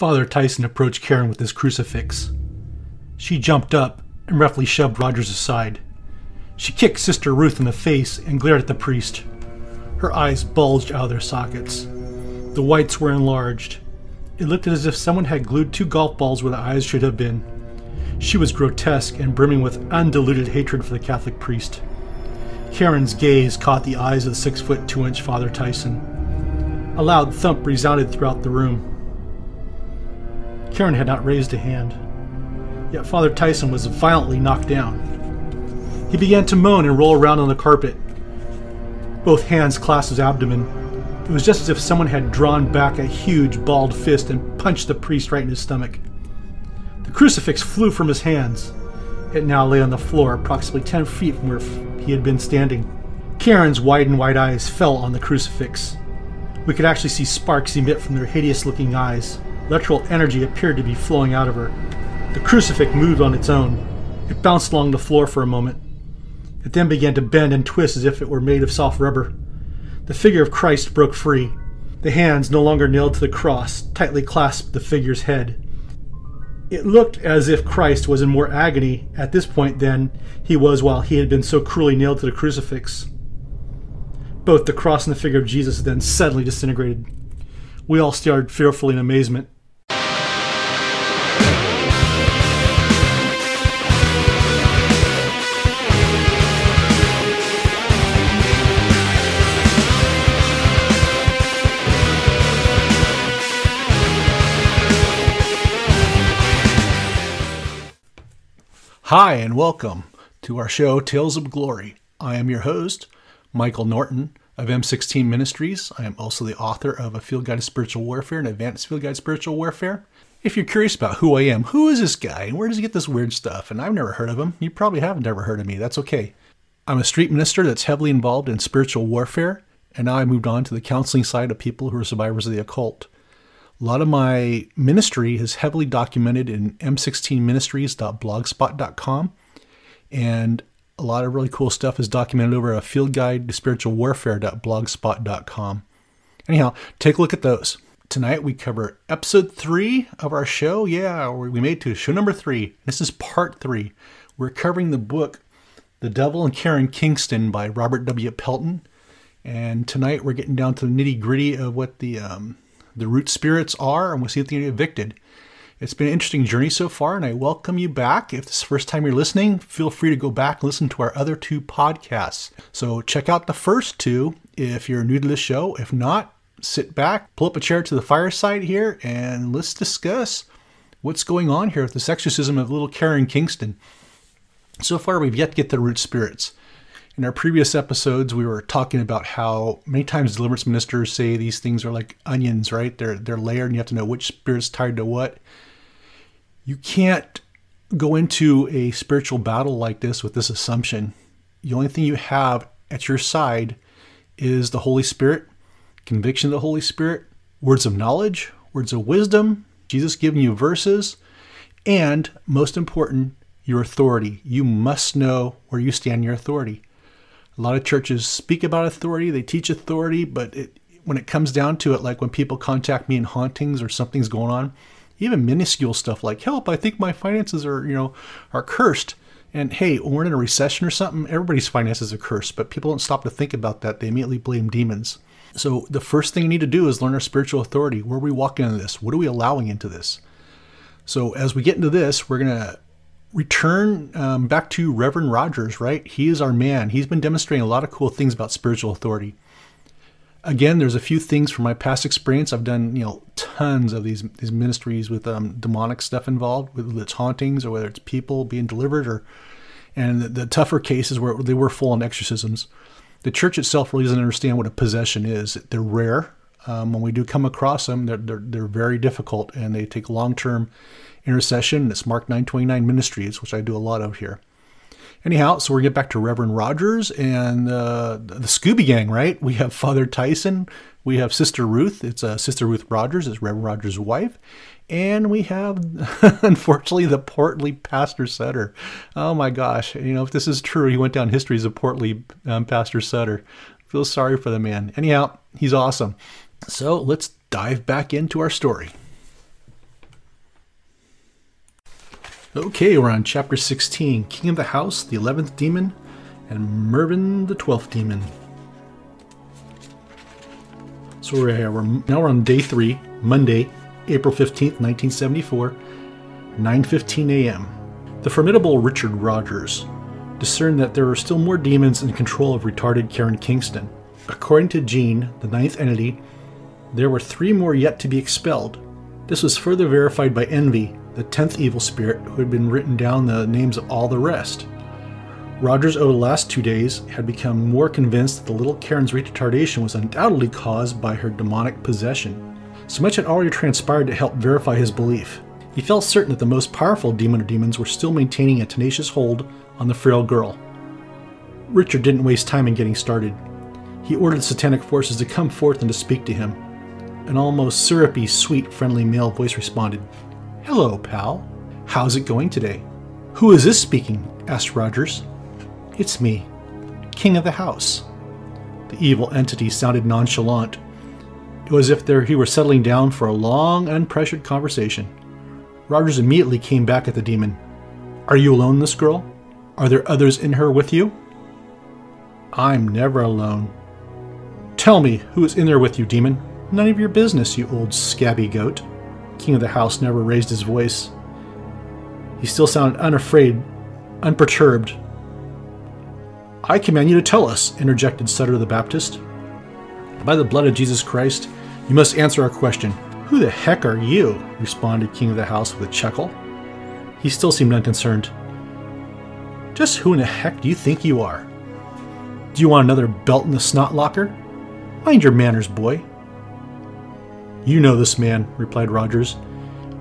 Father Tyson approached Karen with his crucifix. She jumped up and roughly shoved Rogers aside. She kicked Sister Ruth in the face and glared at the priest. Her eyes bulged out of their sockets. The whites were enlarged. It looked as if someone had glued two golf balls where the eyes should have been. She was grotesque and brimming with undiluted hatred for the Catholic priest. Karen's gaze caught the eyes of the six foot two inch Father Tyson. A loud thump resounded throughout the room. Karen had not raised a hand. Yet Father Tyson was violently knocked down. He began to moan and roll around on the carpet. Both hands clasped his abdomen. It was just as if someone had drawn back a huge balled fist and punched the priest right in his stomach. The crucifix flew from his hands. It now lay on the floor, approximately 10 feet from where he had been standing. Karen's wide and white eyes fell on the crucifix. We could actually see sparks emit from their hideous looking eyes. Electrical energy appeared to be flowing out of her. The crucifix moved on its own. It bounced along the floor for a moment. It then began to bend and twist as if it were made of soft rubber. The figure of Christ broke free. The hands, no longer nailed to the cross, tightly clasped the figure's head. It looked as if Christ was in more agony at this point than he was while he had been so cruelly nailed to the crucifix. Both the cross and the figure of Jesus then suddenly disintegrated. We all stared fearfully in amazement. Hi, and welcome to our show, Tales of Glory. I am your host, Michael Norton of M16 Ministries. I am also the author of A Field Guide to Spiritual Warfare and Advanced Field Guide to Spiritual Warfare. If you're curious about who I am, who is this guy, and where does he get this weird stuff, and I've never heard of him, you probably have never heard of me. That's okay. I'm a street minister that's heavily involved in spiritual warfare, and now I moved on to the counseling side of people who are survivors of the occult. A lot of my ministry is heavily documented in m16ministries.blogspot.com. And a lot of really cool stuff is documented over a field guide to spiritual warfare.blogspot.com. Anyhow, take a look at those. Tonight we cover episode three of our show. Yeah, we made to show number three. This is part three. We're covering the book The Devil and Karen Kingston by Robert W. Pelton. And tonight we're getting down to the nitty gritty of what the um, the root spirits are, and we'll see if they get evicted. It's been an interesting journey so far, and I welcome you back. If this is the first time you're listening, feel free to go back and listen to our other two podcasts. So check out the first two if you're new to the show. If not, sit back, pull up a chair to the fireside here, and let's discuss what's going on here with this exorcism of little Karen Kingston. So far, we've yet to get the root spirits. In our previous episodes, we were talking about how many times deliverance ministers say these things are like onions, right? They're they're layered, and you have to know which spirit's tied to what. You can't go into a spiritual battle like this with this assumption. The only thing you have at your side is the Holy Spirit, conviction of the Holy Spirit, words of knowledge, words of wisdom, Jesus giving you verses, and most important, your authority. You must know where you stand in your authority. A lot of churches speak about authority, they teach authority, but it, when it comes down to it, like when people contact me in hauntings or something's going on, even minuscule stuff like help, I think my finances are, you know, are cursed. And hey, we're in a recession or something, everybody's finances are cursed, but people don't stop to think about that. They immediately blame demons. So the first thing you need to do is learn our spiritual authority. Where are we walking into this? What are we allowing into this? So as we get into this, we're going to return um, back to Reverend Rogers, right? He is our man. He's been demonstrating a lot of cool things about spiritual authority. Again, there's a few things from my past experience. I've done, you know, tons of these these ministries with um, demonic stuff involved, whether it's hauntings or whether it's people being delivered, or and the, the tougher cases where they were full on exorcisms. The church itself really doesn't understand what a possession is. They're rare. Um, when we do come across them, they're, they're, they're very difficult and they take long term intercession. It's Mark 929 Ministries, which I do a lot of here. Anyhow, so we get back to Reverend Rogers and uh, the Scooby Gang, right? We have Father Tyson, we have Sister Ruth. It's uh, Sister Ruth Rogers, it's Reverend Rogers' wife, and we have, unfortunately, the portly Pastor Sutter. Oh my gosh! You know, if this is true, he went down history as a portly um, Pastor Sutter. Feel sorry for the man. Anyhow, he's awesome. So let's dive back into our story. Okay, we're on chapter 16 King of the House, the 11th demon, and Mervyn, the 12th demon. So we're, here. we're now we're on day three, Monday, April 15th, 1974, 9.15 a.m. The formidable Richard Rogers discerned that there were still more demons in control of retarded Karen Kingston. According to Jean, the ninth entity, there were three more yet to be expelled. This was further verified by Envy, the tenth evil spirit who had been written down the names of all the rest. Rogers, over the last two days, had become more convinced that the little Karen's retardation was undoubtedly caused by her demonic possession. So much had already transpired to help verify his belief. He felt certain that the most powerful demon or demons were still maintaining a tenacious hold on the frail girl. Richard didn't waste time in getting started. He ordered satanic forces to come forth and to speak to him. An almost syrupy, sweet, friendly male voice responded, Hello, pal. How's it going today? Who is this speaking? asked Rogers. It's me, King of the House. The evil entity sounded nonchalant. It was as if there he were settling down for a long, unpressured conversation. Rogers immediately came back at the demon. Are you alone, this girl? Are there others in her with you? I'm never alone. Tell me who is in there with you, demon. None of your business, you old scabby goat. King of the house never raised his voice. He still sounded unafraid, unperturbed. I command you to tell us, interjected Sutter the Baptist. By the blood of Jesus Christ, you must answer our question. Who the heck are you? responded King of the House with a chuckle. He still seemed unconcerned. Just who in the heck do you think you are? Do you want another belt in the snot locker? Mind your manners, boy. You know this man, replied Rogers,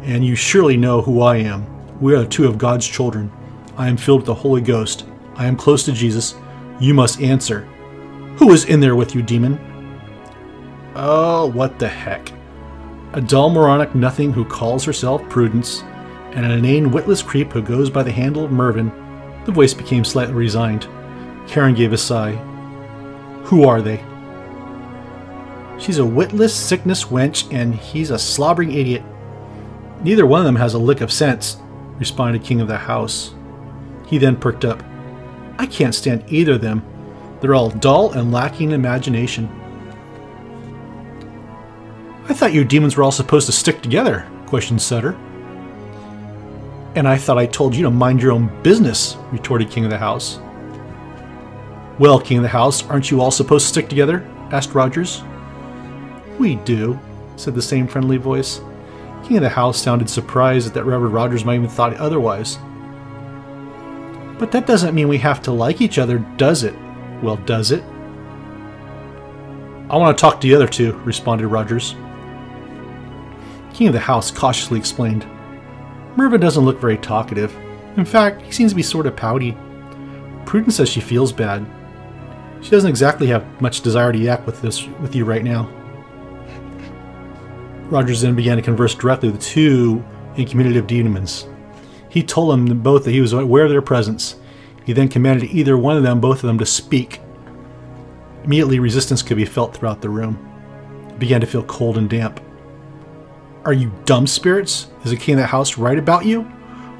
and you surely know who I am. We are two of God's children. I am filled with the Holy Ghost. I am close to Jesus. You must answer. Who is in there with you, demon? Oh, what the heck. A dull moronic nothing who calls herself Prudence, and an inane witless creep who goes by the handle of Mervyn. The voice became slightly resigned. Karen gave a sigh. Who are they? She's a witless, sickness wench, and he's a slobbering idiot. Neither one of them has a lick of sense, responded King of the House. He then perked up. I can't stand either of them. They're all dull and lacking imagination. I thought you demons were all supposed to stick together, questioned Sutter. And I thought I told you to mind your own business, retorted King of the House. Well, King of the House, aren't you all supposed to stick together? asked Rogers. We do, said the same friendly voice. King of the house sounded surprised that Reverend Rogers might even thought otherwise. But that doesn't mean we have to like each other, does it? Well, does it? I want to talk to the other two, responded Rogers. King of the house cautiously explained. Mervyn doesn't look very talkative. In fact, he seems to be sort of pouty. Prudence says she feels bad. She doesn't exactly have much desire to yak with this with you right now. Rogers then began to converse directly with the two incommunicative demons. He told them both that he was aware of their presence. He then commanded either one of them, both of them, to speak. Immediately, resistance could be felt throughout the room. It began to feel cold and damp. Are you dumb spirits? Is the king of the house right about you?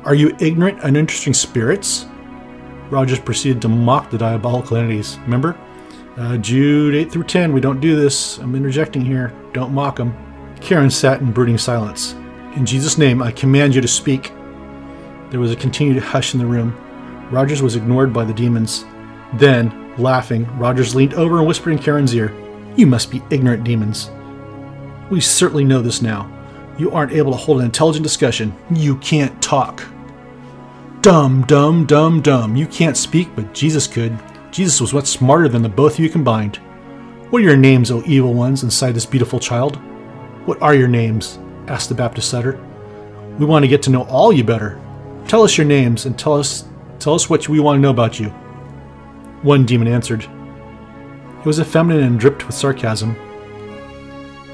Are you ignorant, uninteresting spirits? Rogers proceeded to mock the diabolical entities. Remember? Uh, Jude 8 through 10, we don't do this. I'm interjecting here. Don't mock them. Karen sat in brooding silence. In Jesus' name, I command you to speak. There was a continued hush in the room. Rogers was ignored by the demons. Then, laughing, Rogers leaned over and whispered in Karen's ear, You must be ignorant demons. We certainly know this now. You aren't able to hold an intelligent discussion. You can't talk. Dumb, dumb, dumb, dumb. You can't speak, but Jesus could. Jesus was what's smarter than the both of you combined. What are your names, O evil ones, inside this beautiful child? What are your names? asked the Baptist Sutter. We want to get to know all you better. Tell us your names and tell us tell us what we want to know about you. One demon answered. It was effeminate and dripped with sarcasm.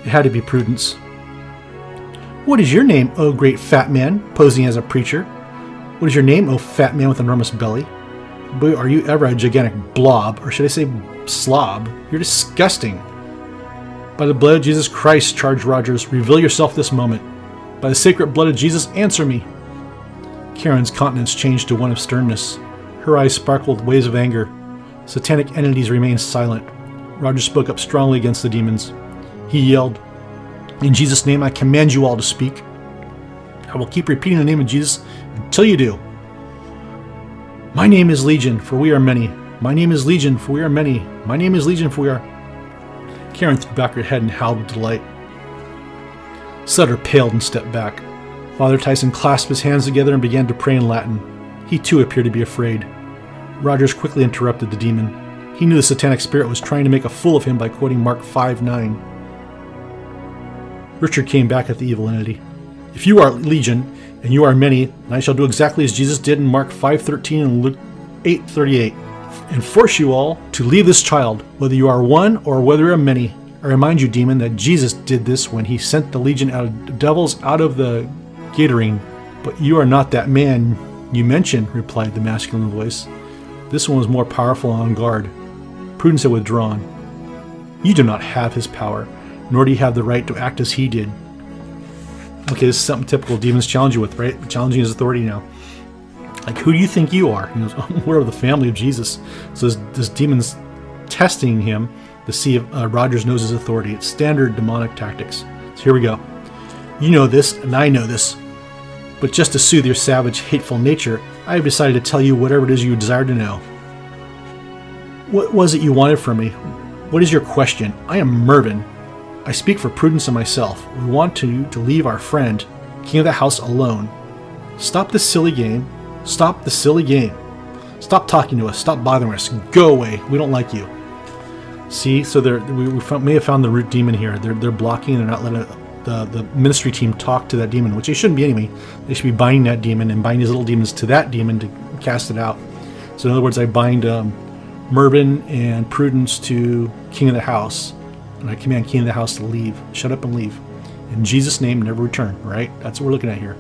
It had to be Prudence. What is your name, O great fat man, posing as a preacher? What is your name, O fat man with enormous belly? Boy, are you ever a gigantic blob, or should I say slob? You're disgusting. By the blood of Jesus Christ, charged Rogers, reveal yourself this moment. By the sacred blood of Jesus, answer me. Karen's countenance changed to one of sternness. Her eyes sparkled with waves of anger. Satanic entities remained silent. Rogers spoke up strongly against the demons. He yelled, In Jesus' name, I command you all to speak. I will keep repeating the name of Jesus until you do. My name is Legion, for we are many. My name is Legion, for we are many. My name is Legion, for we are. Karen threw back her head and howled with delight. Sutter paled and stepped back. Father Tyson clasped his hands together and began to pray in Latin. He too appeared to be afraid. Rogers quickly interrupted the demon. He knew the satanic spirit was trying to make a fool of him by quoting Mark 5 9. Richard came back at the evil entity. If you are legion, and you are many, I shall do exactly as Jesus did in Mark 5:13 and Luke 8:38, and force you all to leave this child, whether you are one or whether you are many. I remind you, demon, that Jesus did this when he sent the legion of devils out of the Gadarene. But you are not that man you mentioned, replied the masculine voice. This one was more powerful and on guard. Prudence had withdrawn. You do not have his power, nor do you have the right to act as he did. Okay, this is something typical demons challenge you with, right? Challenging his authority now. Like, who do you think you are? He goes, oh, we're of the family of Jesus. So this, this demon's testing him to see if uh, Rogers knows his authority. It's standard demonic tactics. So here we go. You know this, and I know this. But just to soothe your savage, hateful nature, I have decided to tell you whatever it is you desire to know. What was it you wanted from me? What is your question? I am Mervyn. I speak for Prudence and myself. We want to, to leave our friend, King of the House, alone. Stop this silly game. Stop the silly game. Stop talking to us. Stop bothering us. Go away. We don't like you. See, so they're, we, we found, may have found the root demon here. They're, they're blocking. And they're not letting the, the ministry team talk to that demon, which they shouldn't be anyway. They should be binding that demon and binding these little demons to that demon to cast it out. So in other words, I bind um, Mervyn and Prudence to King of the House, and I command King of the House to leave. Shut up and leave. In Jesus' name, never return, right? That's what we're looking at here.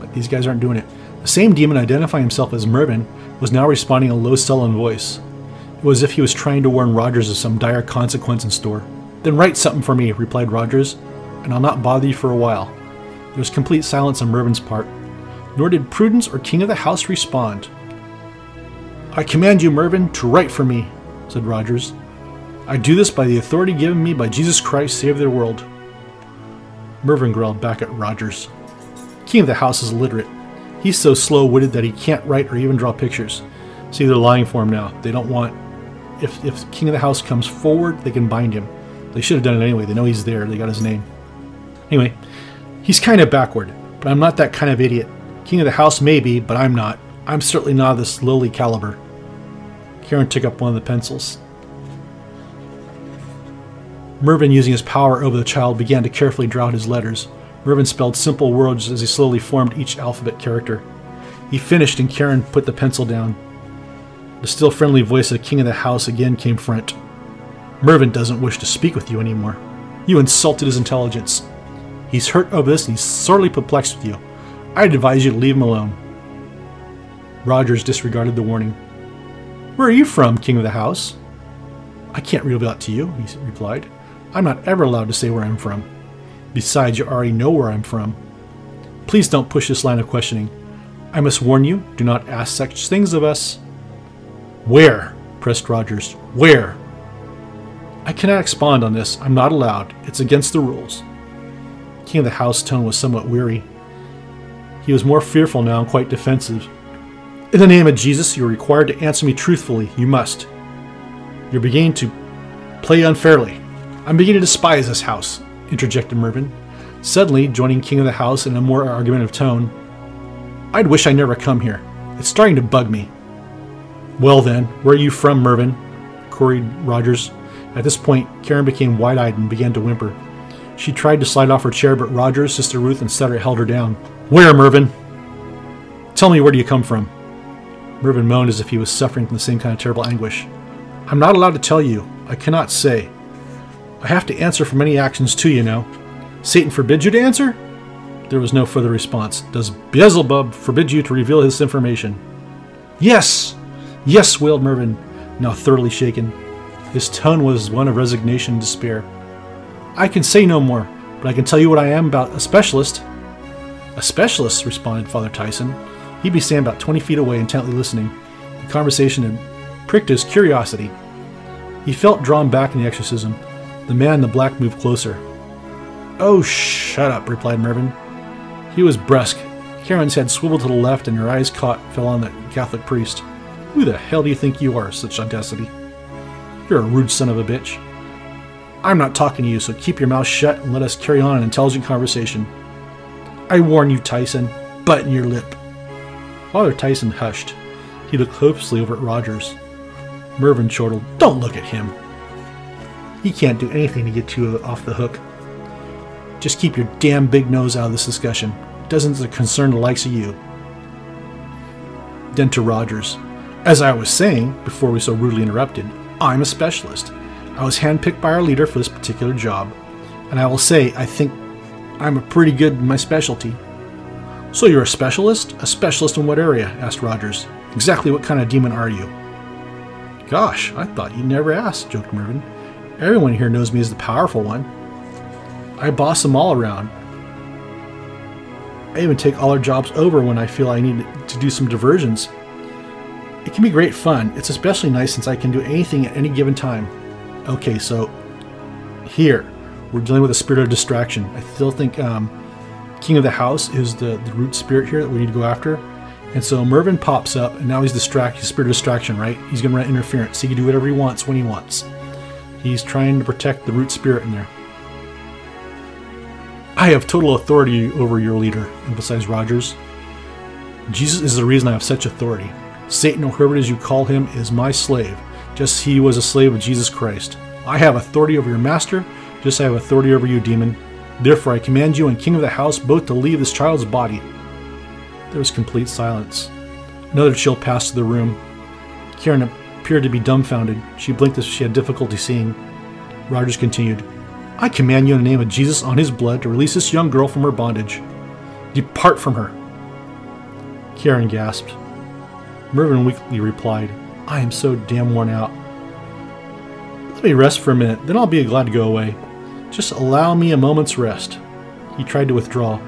But these guys aren't doing it. The same demon identifying himself as Mervyn was now responding in a low, sullen voice. It was as if he was trying to warn Rogers of some dire consequence in store. Then write something for me, replied Rogers, and I'll not bother you for a while. There was complete silence on Mervyn's part, nor did Prudence or King of the House respond. I command you, Mervyn, to write for me, said Rogers. I do this by the authority given me by Jesus Christ, Savior of the world. Mervyn growled back at Rogers. King of the House is illiterate. He's so slow witted that he can't write or even draw pictures. See, they're lying for him now. They don't want. If, if King of the House comes forward, they can bind him. They should have done it anyway. They know he's there. They got his name. Anyway, he's kind of backward, but I'm not that kind of idiot. King of the House may be, but I'm not. I'm certainly not this lowly caliber. Karen took up one of the pencils. Mervyn, using his power over the child, began to carefully draw out his letters. Mervyn spelled simple words as he slowly formed each alphabet character. He finished, and Karen put the pencil down. The still friendly voice of the king of the house again came front. Mervyn doesn't wish to speak with you anymore. You insulted his intelligence. He's hurt over this and he's sorely perplexed with you. I'd advise you to leave him alone. Rogers disregarded the warning. Where are you from, king of the house? I can't reveal that to you, he replied. I'm not ever allowed to say where I'm from. Besides, you already know where I'm from. Please don't push this line of questioning. I must warn you, do not ask such things of us. Where? pressed Rogers. Where? I cannot expound on this. I'm not allowed. It's against the rules. King of the House tone was somewhat weary. He was more fearful now and quite defensive. In the name of Jesus, you're required to answer me truthfully. You must. You're beginning to play unfairly. I'm beginning to despise this house, interjected Mervyn, suddenly joining King of the House in a more argumentative tone. I'd wish I never come here. It's starting to bug me. Well then, where are you from, Mervyn? queried Rogers. At this point, Karen became wide eyed and began to whimper. She tried to slide off her chair, but Rogers, Sister Ruth, and Sutter held her down. Where, Mervyn? Tell me, where do you come from? Mervyn moaned as if he was suffering from the same kind of terrible anguish. I'm not allowed to tell you. I cannot say. I have to answer for many actions too, you know. Satan forbids you to answer? There was no further response. Does Beelzebub forbid you to reveal his information? Yes! Yes, wailed Mervyn, now thoroughly shaken. His tone was one of resignation and despair. I can say no more, but I can tell you what I am about a specialist. A specialist, responded Father Tyson. He'd be standing about 20 feet away, intently listening. The conversation had pricked his curiosity. He felt drawn back in the exorcism. The man in the black moved closer. Oh, shut up, replied Mervyn. He was brusque. Karen's head swiveled to the left, and her eyes caught fell on the Catholic priest. Who the hell do you think you are, such audacity? You're a rude son of a bitch. I'm not talking to you, so keep your mouth shut and let us carry on an intelligent conversation. I warn you, Tyson, button your lip. Father Tyson hushed. He looked hopelessly over at Rogers. Mervyn chortled, Don't look at him. He can't do anything to get you off the hook. Just keep your damn big nose out of this discussion. It doesn't concern the likes of you. Then to Rogers. As I was saying, before we so rudely interrupted, I'm a specialist. I was handpicked by our leader for this particular job, and I will say I think I'm a pretty good in my specialty. So you're a specialist? A specialist in what area? asked Rogers. Exactly what kind of demon are you? Gosh, I thought you'd never ask, joked Mervyn. Everyone here knows me as the powerful one. I boss them all around. I even take all our jobs over when I feel I need to do some diversions. It can be great fun. It's especially nice since I can do anything at any given time. Okay, so here we're dealing with a spirit of distraction. I still think um, King of the House is the, the root spirit here that we need to go after. And so Mervyn pops up, and now he's distracted. Spirit of distraction, right? He's going to run interference. He can do whatever he wants when he wants. He's trying to protect the root spirit in there. I have total authority over your leader, emphasized Rogers. Jesus is the reason I have such authority. Satan, or whoever it is you call him, is my slave, just as he was a slave of Jesus Christ. I have authority over your master, just as I have authority over you, demon. Therefore, I command you and king of the house both to leave this child's body. There was complete silence. Another chill passed through the room. Karen appeared to be dumbfounded. She blinked as she had difficulty seeing. Rogers continued. I command you in the name of Jesus on his blood to release this young girl from her bondage. Depart from her. Karen gasped. Mervyn weakly replied, I am so damn worn out. Let me rest for a minute, then I'll be glad to go away. Just allow me a moment's rest. He tried to withdraw.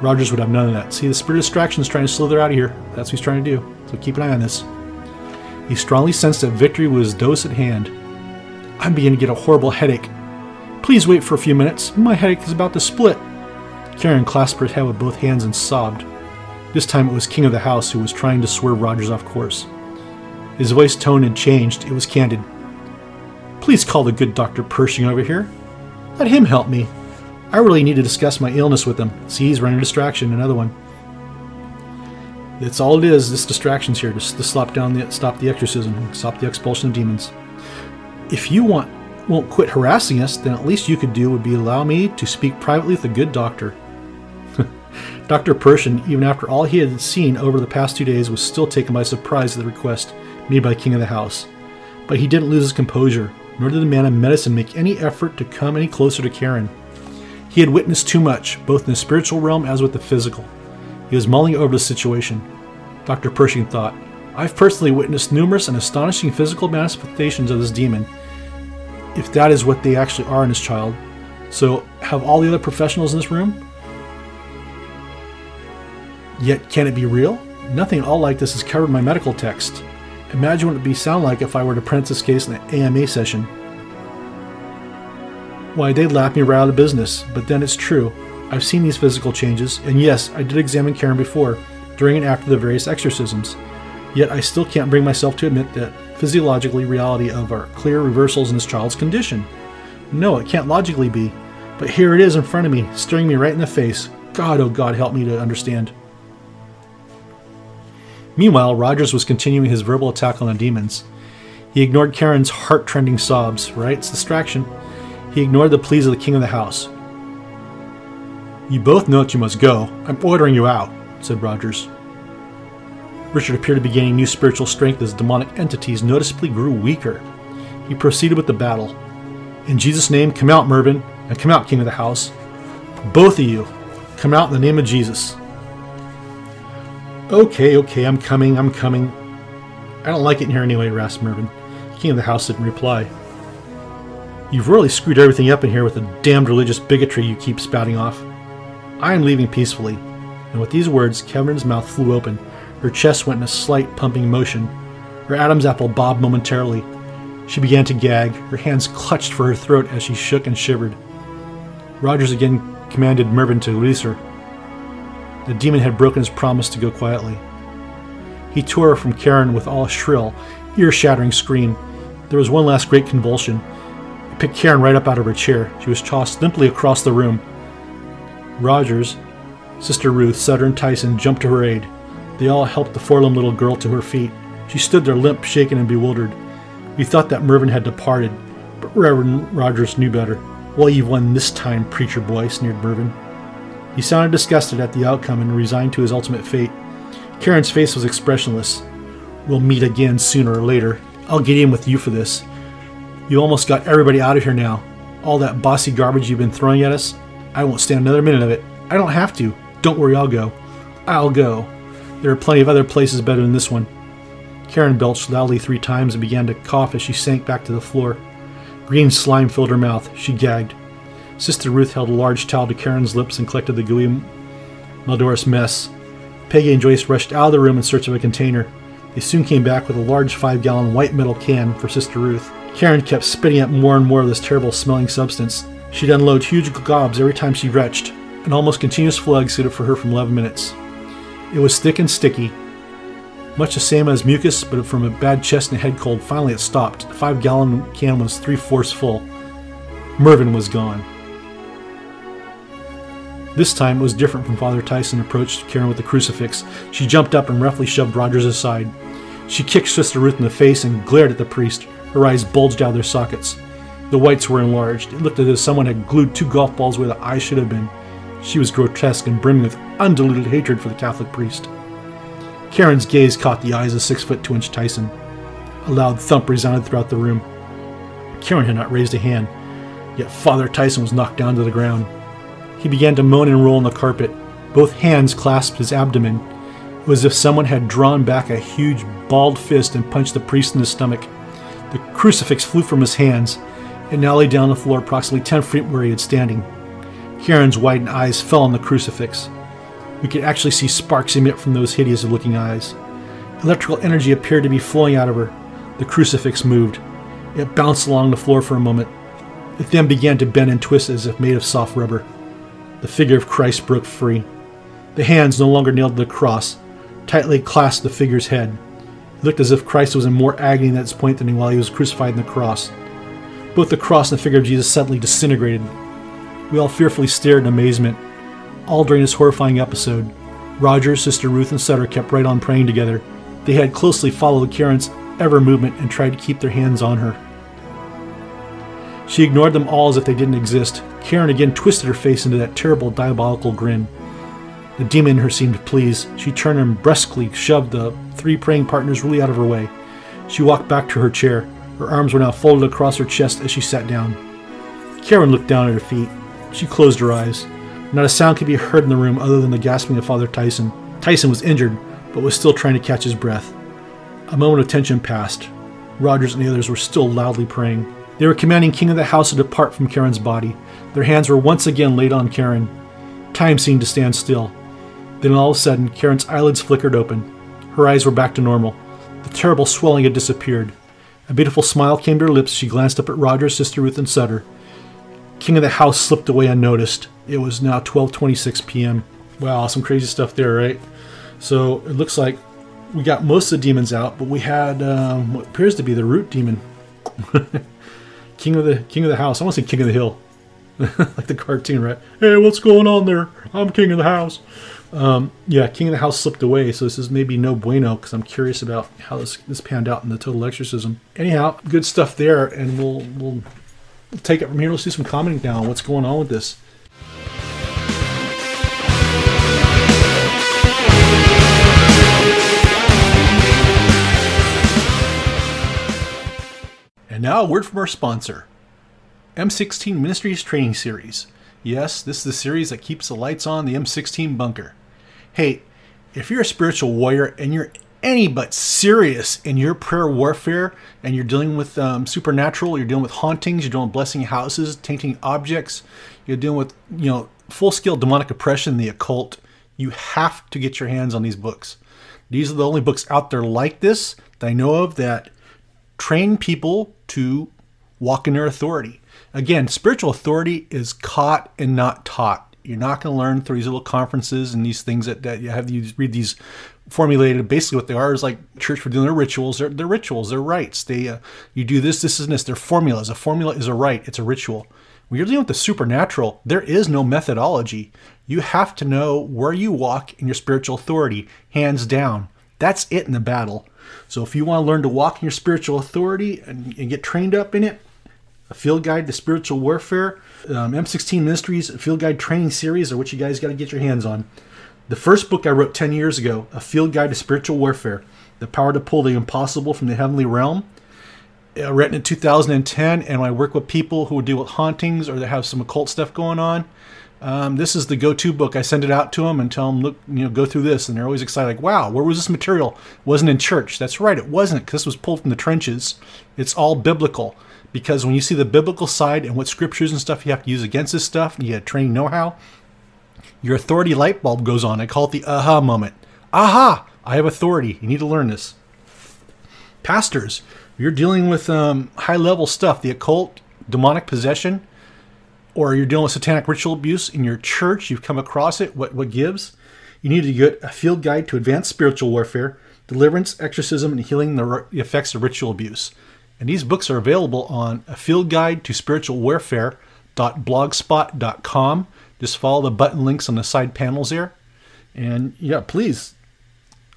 Rogers would have none of that. See, the spirit of distraction is trying to slither out of here. That's what he's trying to do. So keep an eye on this. He strongly sensed that victory was dose at hand. I'm beginning to get a horrible headache. Please wait for a few minutes. My headache is about to split. Karen clasped her head with both hands and sobbed. This time it was King of the House who was trying to swerve Rogers off course. His voice tone had changed. It was candid. Please call the good Dr. Pershing over here. Let him help me. I really need to discuss my illness with him. See, he's running a distraction, another one. That's all it is, this distraction's here, to stop down the stop the exorcism, stop the expulsion of demons. If you want won't quit harassing us, then at least you could do would be allow me to speak privately with a good doctor. Dr. Pershing, even after all he had seen over the past two days, was still taken by surprise at the request made by king of the house. But he didn't lose his composure, nor did the man of medicine make any effort to come any closer to Karen. He had witnessed too much, both in the spiritual realm as with the physical. He was mulling over the situation. Dr. Pershing thought, I've personally witnessed numerous and astonishing physical manifestations of this demon, if that is what they actually are in this child. So, have all the other professionals in this room? Yet, can it be real? Nothing at all like this is covered in my medical text. Imagine what it would be sound like if I were to print this case in an AMA session. Why, they'd laugh me right out of business, but then it's true. I've seen these physical changes, and yes, I did examine Karen before, during and after the various exorcisms. Yet I still can't bring myself to admit that physiologically reality of our clear reversals in this child's condition. No, it can't logically be. But here it is in front of me, staring me right in the face. God, oh God, help me to understand. Meanwhile, Rogers was continuing his verbal attack on the demons. He ignored Karen's heart trending sobs, right? It's distraction. He ignored the pleas of the king of the house. You both know that you must go. I'm ordering you out, said Rogers. Richard appeared to be gaining new spiritual strength as demonic entities noticeably grew weaker. He proceeded with the battle. In Jesus' name, come out, Mervyn, and come out, King of the House. Both of you, come out in the name of Jesus. Okay, okay, I'm coming, I'm coming. I don't like it in here anyway, rasped Mervyn. King of the House didn't reply. You've really screwed everything up in here with the damned religious bigotry you keep spouting off. I am leaving peacefully. And with these words, Kevin's mouth flew open, Her chest went in a slight pumping motion. Her Adam's apple bobbed momentarily. She began to gag, her hands clutched for her throat as she shook and shivered. Rogers again commanded Mervyn to release her. The demon had broken his promise to go quietly. He tore her from Karen with all a shrill, ear shattering scream. There was one last great convulsion. It picked Karen right up out of her chair. She was tossed limply across the room. Rogers, Sister Ruth, Sutter, and Tyson jumped to her aid. They all helped the forlorn little girl to her feet. She stood there limp, shaken, and bewildered. We thought that Mervyn had departed, but Reverend Rogers knew better. Well, you've won this time, preacher boy, sneered Mervyn. He sounded disgusted at the outcome and resigned to his ultimate fate. Karen's face was expressionless. We'll meet again sooner or later. I'll get in with you for this. You almost got everybody out of here now. All that bossy garbage you've been throwing at us, I won't stand another minute of it. I don't have to. Don't worry, I'll go. I'll go. There are plenty of other places better than this one. Karen belched loudly three times and began to cough as she sank back to the floor. Green slime filled her mouth. She gagged. Sister Ruth held a large towel to Karen's lips and collected the gooey, malodorous mess. Peggy and Joyce rushed out of the room in search of a container. They soon came back with a large five gallon white metal can for Sister Ruth. Karen kept spitting out more and more of this terrible smelling substance. She'd unload huge gobs every time she retched. An almost continuous flow suited for her from 11 minutes. It was thick and sticky, much the same as mucus, but from a bad chest and head cold. Finally, it stopped. The five gallon can was three fourths full. Mervyn was gone. This time it was different from Father Tyson approached Karen with the crucifix. She jumped up and roughly shoved Rogers aside. She kicked Sister Ruth in the face and glared at the priest. Her eyes bulged out of their sockets. The whites were enlarged. It looked as if someone had glued two golf balls where the eyes should have been. She was grotesque and brimming with undiluted hatred for the Catholic priest. Karen's gaze caught the eyes of six foot two inch Tyson. A loud thump resounded throughout the room. Karen had not raised a hand, yet Father Tyson was knocked down to the ground. He began to moan and roll on the carpet. Both hands clasped his abdomen. It was as if someone had drawn back a huge, balled fist and punched the priest in the stomach. The crucifix flew from his hands and now lay down on the floor approximately 10 feet where he had standing. Karen's widened eyes fell on the crucifix. We could actually see sparks emit from those hideous looking eyes. Electrical energy appeared to be flowing out of her. The crucifix moved. It bounced along the floor for a moment. It then began to bend and twist as if made of soft rubber. The figure of Christ broke free. The hands no longer nailed to the cross, tightly clasped the figure's head. It looked as if Christ was in more agony at this point than while he was crucified on the cross. Both the cross and the figure of Jesus suddenly disintegrated. We all fearfully stared in amazement. All during this horrifying episode, Roger, Sister Ruth, and Sutter kept right on praying together. They had closely followed Karen's ever movement and tried to keep their hands on her. She ignored them all as if they didn't exist. Karen again twisted her face into that terrible diabolical grin. The demon in her seemed pleased. She turned and brusquely shoved the three praying partners really out of her way. She walked back to her chair. Her arms were now folded across her chest as she sat down. Karen looked down at her feet. She closed her eyes. Not a sound could be heard in the room other than the gasping of Father Tyson. Tyson was injured, but was still trying to catch his breath. A moment of tension passed. Rogers and the others were still loudly praying. They were commanding King of the House to depart from Karen's body. Their hands were once again laid on Karen. Time seemed to stand still. Then all of a sudden, Karen's eyelids flickered open. Her eyes were back to normal. The terrible swelling had disappeared. A beautiful smile came to her lips she glanced up at Roger, Sister Ruth, and Sutter. King of the House slipped away unnoticed. It was now 12:26 p.m. Wow, some crazy stuff there, right? So it looks like we got most of the demons out, but we had um, what appears to be the root demon. King of the King of the House. I want to say King of the Hill, like the cartoon, right? Hey, what's going on there? I'm King of the House. Um, yeah, King of the House slipped away, so this is maybe no bueno because I'm curious about how this this panned out in the total exorcism. Anyhow, good stuff there, and we'll we'll, take it from here. Let's do some commenting now on what's going on with this. And now, a word from our sponsor M16 Ministries Training Series. Yes, this is the series that keeps the lights on the M16 bunker. Hey, if you're a spiritual warrior and you're any but serious in your prayer warfare and you're dealing with um, supernatural, you're dealing with hauntings, you're dealing with blessing houses, tainting objects, you're dealing with, you know, full scale demonic oppression, the occult, You have to get your hands on these books. These are the only books out there like this that I know of that train people to walk in their authority. Again, spiritual authority is caught and not taught. You're not going to learn through these little conferences and these things that, that you have you read these formulated. Basically, what they are is like church for doing their rituals. They're, they're rituals. They're rites. They uh, you do this, this, and this. They're formulas. A formula is a rite. It's a ritual. When you're dealing with the supernatural, there is no methodology. You have to know where you walk in your spiritual authority, hands down. That's it in the battle. So if you want to learn to walk in your spiritual authority and, and get trained up in it, a field guide to spiritual warfare, um, M16 Ministries field guide training series are what you guys got to get your hands on. The first book I wrote 10 years ago, A Field Guide to Spiritual Warfare, The Power to Pull the Impossible from the Heavenly Realm, uh, written in 2010, and I work with people who deal with hauntings or that have some occult stuff going on. Um, this is the go-to book. I send it out to them and tell them, look, you know, go through this, and they're always excited. Like, wow, where was this material? Wasn't in church. That's right, it wasn't, because this was pulled from the trenches. It's all biblical, because when you see the biblical side and what scriptures and stuff you have to use against this stuff, and you have training know-how, your authority light bulb goes on. I call it the aha moment. Aha! I have authority. You need to learn this. Pastors, you're dealing with um, high level stuff, the occult, demonic possession, or you're dealing with satanic ritual abuse in your church, you've come across it, what, what gives? You need to get a field guide to advanced spiritual warfare, deliverance, exorcism, and healing the effects of ritual abuse. And these books are available on a field guide to spiritual warfare.blogspot.com. Just follow the button links on the side panels there. And yeah, please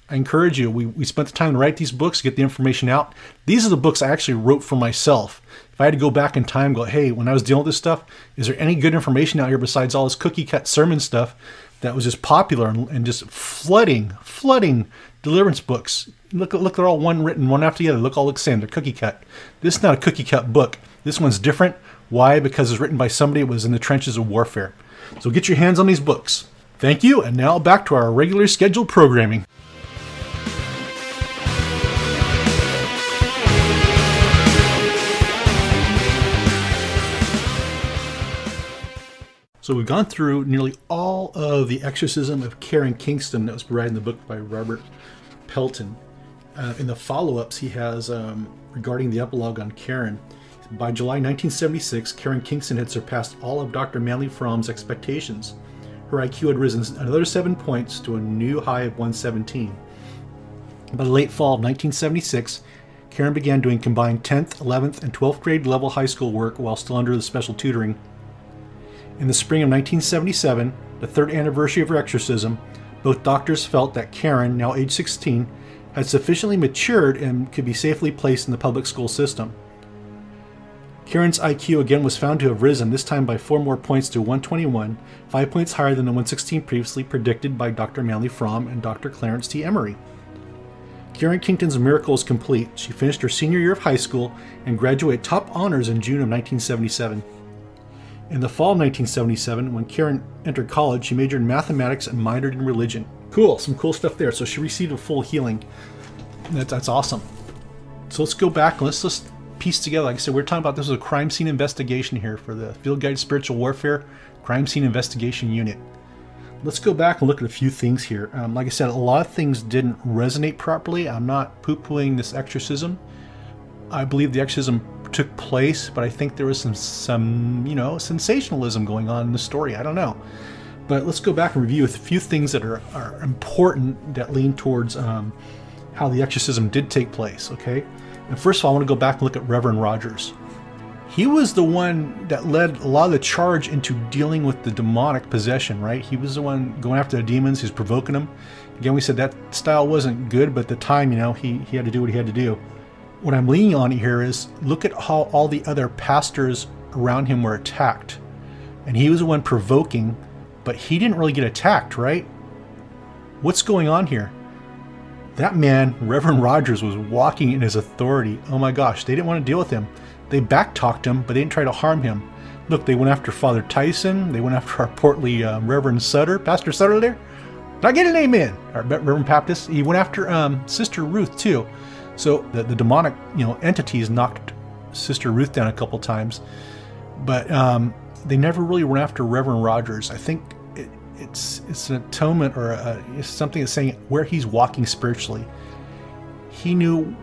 I encourage you. We, we spent the time to write these books, get the information out. These are the books I actually wrote for myself. If I had to go back in time, go, hey, when I was dealing with this stuff, is there any good information out here besides all this cookie cut sermon stuff that was just popular and, and just flooding, flooding deliverance books? Look, look, they're all one written, one after the other. Look, all look the same. They're cookie cut. This is not a cookie cut book. This one's different. Why? Because it's written by somebody who was in the trenches of warfare. So get your hands on these books. Thank you, and now back to our regular scheduled programming. So we've gone through nearly all of the exorcism of Karen Kingston that was provided in the book by Robert Pelton. Uh, in the follow-ups, he has um, regarding the epilogue on Karen. By July 1976, Karen Kingston had surpassed all of Dr. Manley Fromm's expectations. Her IQ had risen another seven points to a new high of 117. By the late fall of 1976, Karen began doing combined 10th, 11th, and 12th grade level high school work while still under the special tutoring in the spring of 1977, the third anniversary of her exorcism, both doctors felt that Karen, now age 16, had sufficiently matured and could be safely placed in the public school system. Karen's IQ again was found to have risen, this time by four more points to 121, five points higher than the 116 previously predicted by Dr. Manley Fromm and Dr. Clarence T. Emery. Karen Kingston's miracle is complete. She finished her senior year of high school and graduated top honors in June of 1977. In the fall of 1977, when Karen entered college, she majored in mathematics and minored in religion. Cool, some cool stuff there. So she received a full healing. That's, that's awesome. So let's go back let's just piece together. Like I said, we're talking about this was a crime scene investigation here for the Field Guide Spiritual Warfare Crime Scene Investigation Unit. Let's go back and look at a few things here. Um, like I said, a lot of things didn't resonate properly. I'm not poo-pooing this exorcism. I believe the exorcism took place, but I think there was some some you know sensationalism going on in the story. I don't know, but let's go back and review a few things that are, are important that lean towards um, how the exorcism did take place. Okay, and first of all, I want to go back and look at Reverend Rogers. He was the one that led a lot of the charge into dealing with the demonic possession, right? He was the one going after the demons, he's provoking them. Again, we said that style wasn't good, but at the time, you know, he, he had to do what he had to do what I'm leaning on here is look at how all the other pastors around him were attacked. And he was the one provoking, but he didn't really get attacked, right? What's going on here? That man, Reverend Rogers, was walking in his authority. Oh my gosh, they didn't want to deal with him. They backtalked him, but they didn't try to harm him. Look, they went after Father Tyson. They went after our portly um, Reverend Sutter, Pastor Sutter there. Did I get an amen? Our Reverend Baptist. He went after um, Sister Ruth too. So the, the demonic, you know, entities knocked Sister Ruth down a couple times, but um, they never really went after Reverend Rogers. I think it's it's an atonement or a, something that's saying where he's walking spiritually. He knew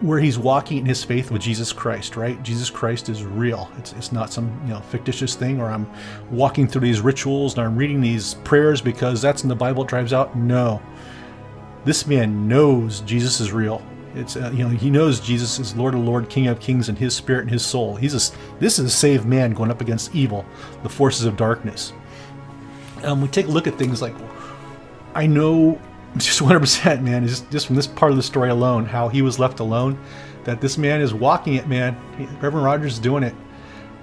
where he's walking in his faith with Jesus Christ, right? Jesus Christ is real. It's, it's not some you know fictitious thing, or I'm walking through these rituals and I'm reading these prayers because that's in the Bible. It drives out. No, this man knows Jesus is real. It's uh, you know he knows Jesus is Lord of Lord, King of Kings, in his spirit and his soul. He's a, this is a saved man going up against evil, the forces of darkness. Um, we take a look at things like I know just 100% man just, just from this part of the story alone how he was left alone that this man is walking it man. Reverend rogers is doing it.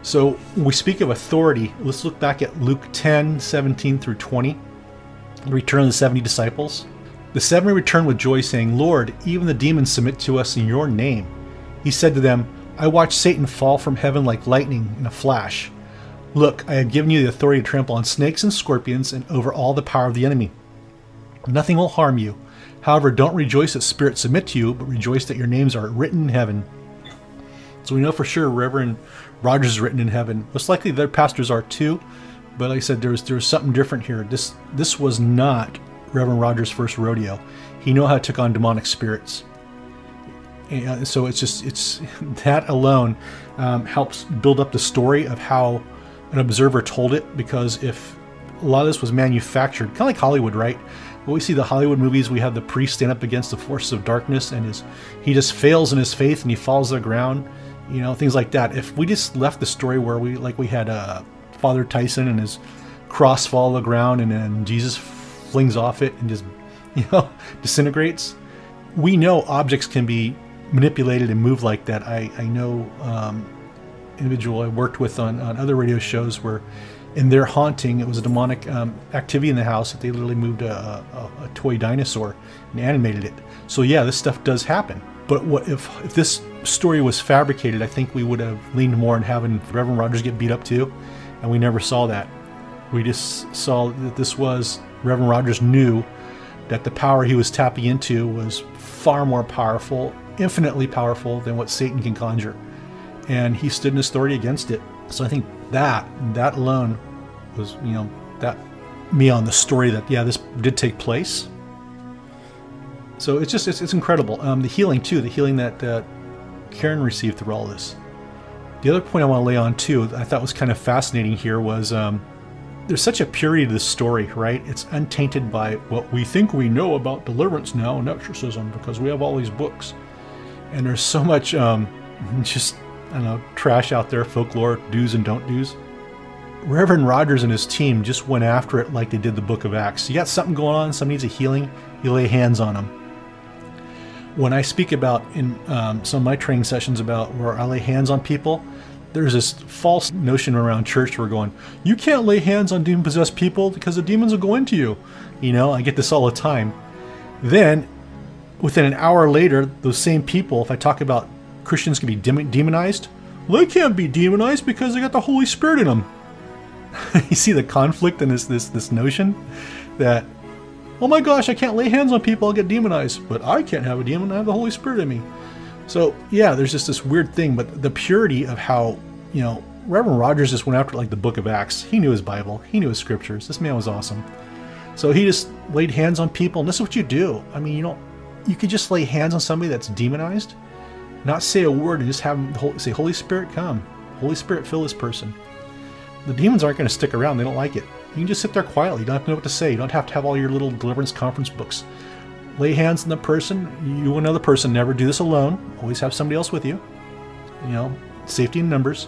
So when we speak of authority. Let's look back at luke 10 17 through 20 the return of the 70 disciples. The 70 returned with joy saying lord even the demons submit to us in your name. He said to them i watched satan fall from heaven like lightning in a flash look i have given you the authority to trample on snakes and scorpions and over all the power of the enemy Nothing will harm you. However, don't rejoice that spirits submit to you, but rejoice that your names are written in heaven. So we know for sure Reverend Rogers is written in heaven. Most likely their pastors are too, but like I said, there's there's something different here. This this was not Reverend Rogers' first rodeo. He knew how to take on demonic spirits. And so it's just it's that alone um, helps build up the story of how an observer told it. Because if a lot of this was manufactured, kind of like Hollywood, right? When we see the Hollywood movies, we have the priest stand up against the forces of darkness, and his he just fails in his faith and he falls to the ground. You know, things like that. If we just left the story where we like we had uh, Father Tyson and his cross fall to the ground, and then Jesus flings off it and just you know disintegrates. We know objects can be manipulated and moved like that. I I know um, individual I worked with on, on other radio shows where in their haunting, it was a demonic um, activity in the house that they literally moved a, a, a, toy dinosaur and animated it. So yeah, this stuff does happen. But what if if this story was fabricated? I think we would have leaned more on having Reverend Rogers get beat up too, and we never saw that. We just saw that this was Reverend Rogers knew that the power he was tapping into was far more powerful, infinitely powerful than what Satan can conjure, and he stood in authority against it. So I think that that alone was you know that me on the story that yeah this did take place. So it's just it's, it's incredible. Um, the healing too the healing that uh, karen received through all this. The other point i want to lay on too i thought was kind of fascinating here was um, there's such a purity to this story right? It's untainted by what we think we know about deliverance now and exorcism because we have all these books. And there's so much um, just i know trash out there folklore do's and don't do's Reverend Rogers and his team just went after it like they did the book of Acts. You got something going on, somebody needs a healing, you lay hands on them. When I speak about in um, some of my training sessions about where I lay hands on people, there's this false notion around church we're going, you can't lay hands on demon possessed people because the demons will go into you. You know, I get this all the time. Then, within an hour later, those same people, if I talk about Christians can be demonized, well, they can't be demonized because they got the Holy Spirit in them. you see the conflict in this this this notion that oh my gosh, I can't lay hands on people, I'll get demonized, but I can't have a demon, I have the Holy Spirit in me. So yeah, there's just this weird thing, but the purity of how you know Reverend Rogers just went after like the Book of Acts. He knew his Bible, he knew his scriptures. This man was awesome. So he just laid hands on people, and this is what you do. I mean, you know, you could just lay hands on somebody that's demonized, not say a word, and just have them say, "Holy Spirit, come." Holy Spirit, fill this person the demons aren't going to stick around. They don't like it. You can just sit there quietly. You don't have to know what to say. You don't have to have all your little deliverance conference books. Lay hands on the person. You another person. Never do this alone. Always have somebody else with you. You know, safety in numbers.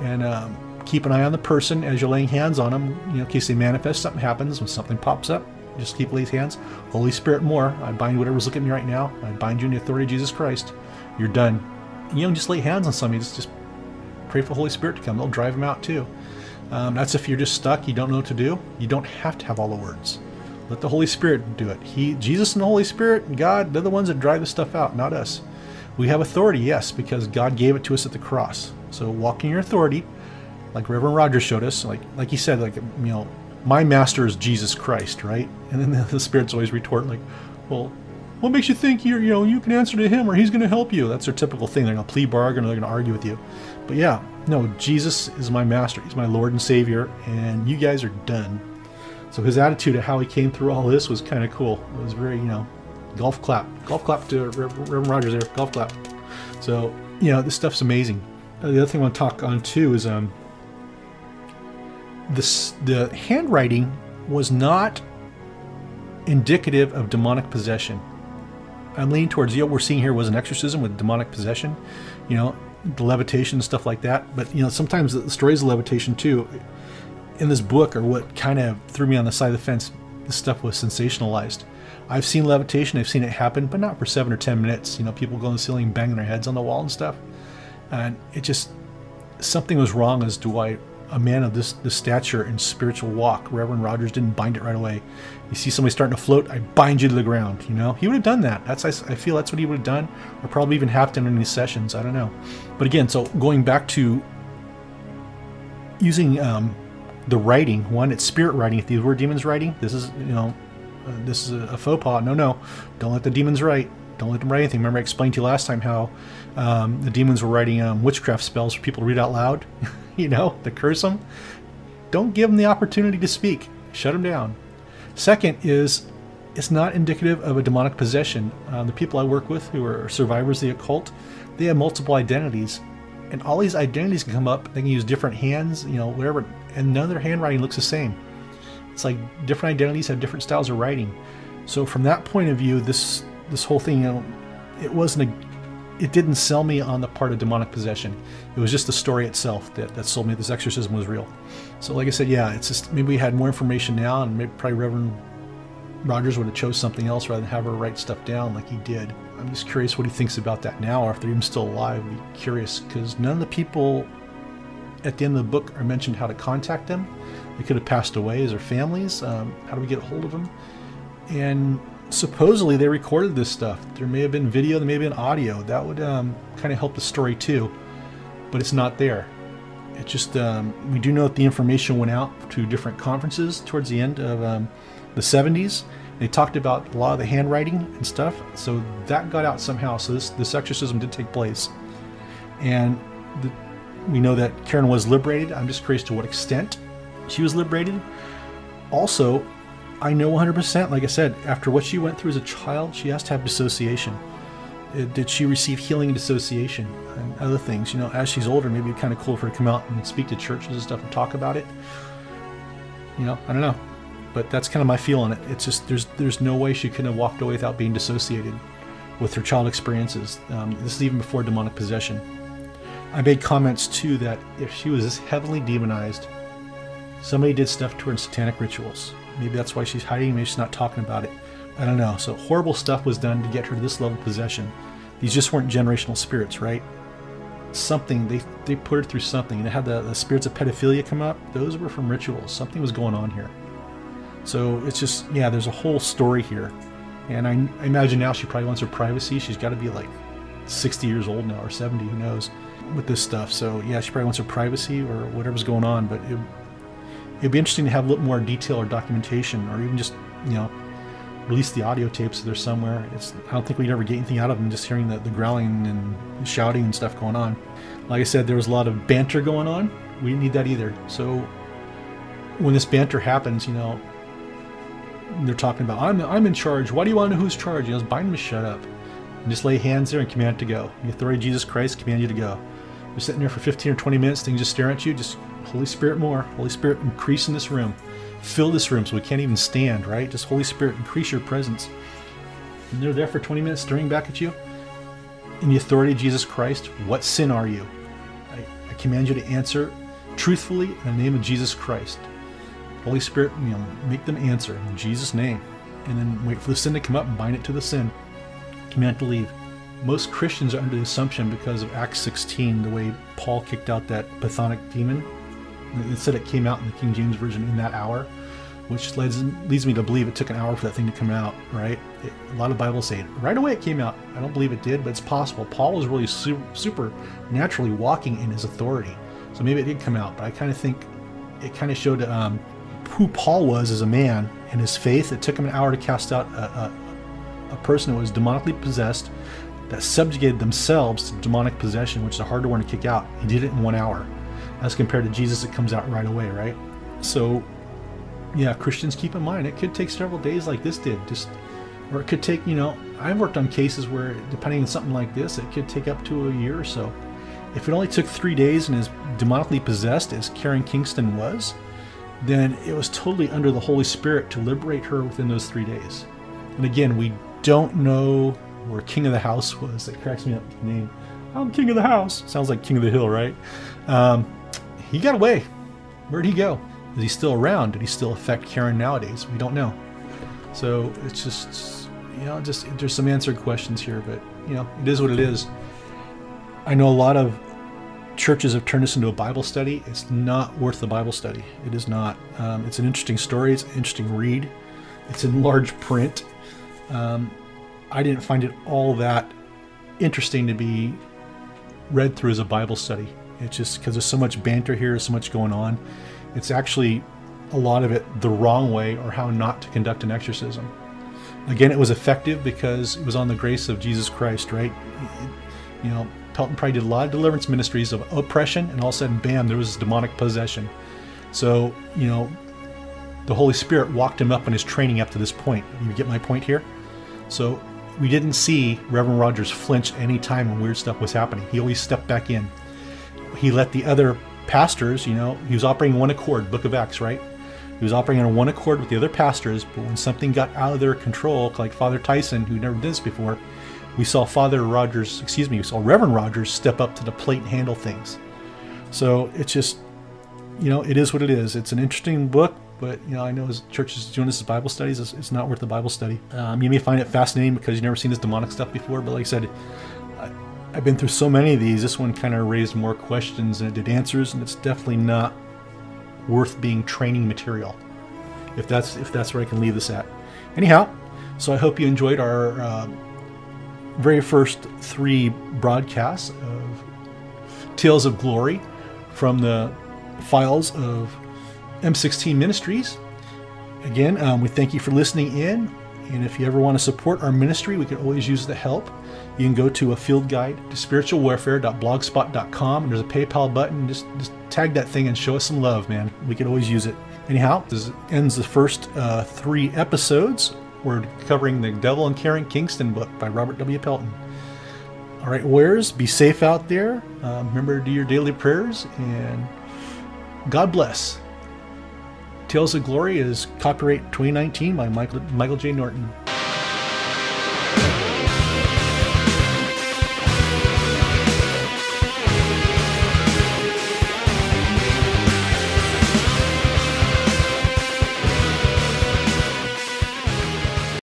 And um, keep an eye on the person as you're laying hands on them. You know, in case they manifest, something happens, when something pops up, just keep laying hands. Holy Spirit, more. I bind whatever's looking at me right now. I bind you in the authority of Jesus Christ. You're done. You know, just lay hands on somebody. Just, just pray for the Holy Spirit to come. They'll drive them out too. Um, that's if you're just stuck, you don't know what to do. You don't have to have all the words. Let the Holy Spirit do it. He, Jesus and the Holy Spirit and God, they're the ones that drive the stuff out, not us. We have authority, yes, because God gave it to us at the cross. So walk in your authority, like Reverend Rogers showed us, like like he said, like you know, my master is Jesus Christ, right? And then the, the spirits always retort like, well, what makes you think you're you know you can answer to him or he's going to help you? That's their typical thing. They're going to plea bargain or they're going to argue with you. But yeah, no, Jesus is my master. He's my Lord and Savior, and you guys are done. So his attitude of how he came through all this was kind of cool. It was very, you know, golf clap, golf clap to Reverend Rogers there, golf clap. So you know, this stuff's amazing. Uh, the other thing I want to talk on too is um, this the handwriting was not indicative of demonic possession. I'm leaning towards you know, what we're seeing here was an exorcism with demonic possession, you know, the levitation and stuff like that. But you know, sometimes the stories of levitation too in this book are what kind of threw me on the side of the fence. This stuff was sensationalized. I've seen levitation, I've seen it happen, but not for seven or ten minutes. You know, people go on the ceiling, banging their heads on the wall and stuff. And it just something was wrong as to why a man of this, this stature and spiritual walk, Reverend Rogers didn't bind it right away. You see somebody starting to float, I bind you to the ground. You know, he would have done that. That's I, I feel that's what he would have done, or probably even have done in these sessions. I don't know. But again, so going back to using um, the writing, one, it's spirit writing. If these were demons writing, this is you know, uh, this is a, a faux pas. No, no, don't let the demons write. Don't let them write anything. Remember, I explained to you last time how um, the demons were writing um, witchcraft spells for people to read out loud, you know, to curse them. Don't give them the opportunity to speak. Shut them down. Second is it's not indicative of a demonic possession. Uh, the people I work with who are survivors of the occult, they have multiple identities. And all these identities can come up. They can use different hands, you know, whatever. And none of their handwriting looks the same. It's like different identities have different styles of writing. So from that point of view, this this whole thing, you know, it wasn't a it didn't sell me on the part of demonic possession. It was just the story itself that, that sold me this exorcism was real. So, like I said, yeah, it's just maybe we had more information now, and maybe probably Reverend Rogers would have chose something else rather than have her write stuff down like he did. I'm just curious what he thinks about that now, or if they're even still alive. I'd be curious because none of the people at the end of the book are mentioned how to contact them. They could have passed away as their families. Um, how do we get a hold of them? And supposedly they recorded this stuff. There may have been video, there may have been audio. That would um, kind of help the story too, but it's not there. It just um, we do know that the information went out to different conferences towards the end of um, the 70s. They talked about a lot of the handwriting and stuff, so that got out somehow. So this this exorcism did take place, and the, we know that Karen was liberated. I'm just curious to what extent she was liberated. Also, I know 100%, like I said, after what she went through as a child, she has to have dissociation. Uh, did she receive healing and dissociation and other things? You know, as she's older, maybe it'd be kind of cool for her to come out and speak to churches and stuff and talk about it. You know, I don't know. But that's kind of my feel on it. It's just, there's there's no way she could have walked away without being dissociated with her child experiences. Um, this is even before demonic possession. I made comments too that if she was this heavily demonized, somebody did stuff to her in satanic rituals Maybe that's why she's hiding. Maybe she's not talking about it. I don't know. So horrible stuff was done to get her to this level of possession. These just weren't generational spirits, right? Something they they put her through something. They had the, the spirits of pedophilia come up. Those were from rituals. Something was going on here. So it's just yeah. There's a whole story here, and I, I imagine now she probably wants her privacy. She's got to be like 60 years old now or 70, who knows, with this stuff. So yeah, she probably wants her privacy or whatever's going on. But it, it'd be interesting to have a little more detail or documentation, or even just you know release the audio tapes if they're somewhere. It's I don't think we'd ever get anything out of them just hearing the, the growling and shouting and stuff going on. Like I said, there was a lot of banter going on. We didn't need that either. So when this banter happens, you know, they're talking about I'm I'm in charge. Why do you want to know who's charged? You know, bind to shut up. And just lay hands there and command it to go. The authority of Jesus Christ command you to go. You're sitting there for 15 or 20 minutes, things just staring at you. Just Holy Spirit more. Holy Spirit, increase in this room. Fill this room so we can't even stand, right? Just Holy Spirit, increase your presence. And they're there for 20 minutes staring back at you. In the authority of Jesus Christ, what sin are you? I, I command you to answer truthfully in the name of Jesus Christ. Holy Spirit, you know, make them answer in Jesus' name. And then wait for the sin to come up and bind it to the sin. Command to leave. Most Christians are under the assumption because of Acts 16, the way Paul kicked out that Chthonic demon, it said it came out in the King James Version in that hour, which leads, leads me to believe it took an hour for that thing to come out, right? It, a lot of Bibles say right away it came out. I don't believe it did, but it's possible. Paul was really su- super naturally walking in his authority. So maybe it did come out, but I kind of think it kind of showed um, who Paul was as a man and his faith. It took him an hour to cast out a, a, a person who was demonically possessed that subjugated themselves to demonic possession, which is a harder one to kick out. He did it in one hour as compared to Jesus, it comes out right away, right? So yeah, Christians keep in mind it could take several days like this did. Just or it could take, you know, I've worked on cases where depending on something like this, it could take up to a year or so. If it only took three days and as demonically possessed as Karen Kingston was, then it was totally under the Holy Spirit to liberate her within those three days. And again, we don't know where King of the House was. That cracks me up. The name. I'm King of the House. Sounds like King of the Hill, right? Um, he got away. Where'd he go? Is he still around? Did he still affect Karen nowadays? We don't know. So it's just, you know, just there's some answered questions here, but you know, it is what it is. I know a lot of churches have turned this into a Bible study. It's not worth the Bible study. It is not. Um, it's an interesting story. It's an interesting read. It's in large print. Um, I didn't find it all that interesting to be read through as a Bible study. It's just because there's so much banter here, so much going on. It's actually a lot of it the wrong way or how not to conduct an exorcism. Again, it was effective because it was on the grace of Jesus Christ, right? You know, Pelton probably did a lot of deliverance ministries of oppression, and all of a sudden, bam, there was demonic possession. So, you know, the Holy Spirit walked him up in his training up to this point. You get my point here? So, we didn't see Reverend Rogers flinch any time when weird stuff was happening. He always stepped back in. He let the other pastors, you know, he was operating one accord, Book of Acts, right? He was operating on one accord with the other pastors, but when something got out of their control, like Father Tyson, who never did this before, we saw Father Rogers, excuse me, we saw Reverend Rogers step up to the plate and handle things. So it's just, you know, it is what it is. It's an interesting book, but you know, I know as churches doing this as Bible studies, it's, it's not worth the Bible study. Um, you may find it fascinating because you've never seen this demonic stuff before, but like I said, I've been through so many of these. This one kind of raised more questions than it did answers, and it's definitely not worth being training material. If that's if that's where I can leave this at. Anyhow, so I hope you enjoyed our uh, very first three broadcasts of Tales of Glory from the files of M16 Ministries. Again, um, we thank you for listening in. And if you ever want to support our ministry, we can always use the help. You can go to a field guide to spiritualwarfare.blogspot.com and there's a PayPal button. Just, just tag that thing and show us some love, man. We could always use it. Anyhow, this ends the first uh, three episodes. We're covering the Devil and Karen Kingston book by Robert W. Pelton. All right, warriors, be safe out there. Uh, remember to do your daily prayers and God bless. Tales of Glory is copyright 2019 by Michael, Michael J. Norton.